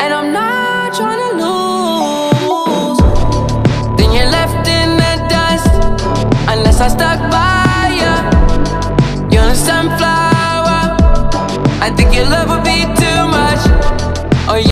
and I'm not trying to lose. Then you're left in the dust, unless I stuck by you. You're a sunflower. I think your love